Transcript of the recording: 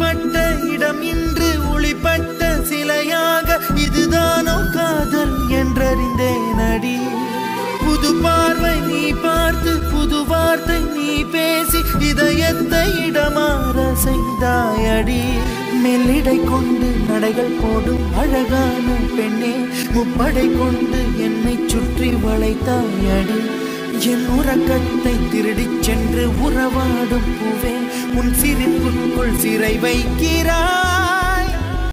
ஒளிப்பட்ட இடம் இன்று ஒளிப்பட்ட சிலையாக இதுதானோ காதல் என்றறிந்தேன் அடி. புது பார்வை நீ பார்த்து புது வார்த்தை நீ பேசி இதயத்தை இடமாற செய்தாயடி மெல்லிடை கொண்டு நடைகள் போடும் அழகான பெண்ணே முப்படை கொண்டு என்னை சுற்றி வளைத்தாயடி என் உறக்கத்தை திருடிச் சென்று உறவாடும் பூவே உன் சிரிப்புக்குள் சிறை வைக்கிறார்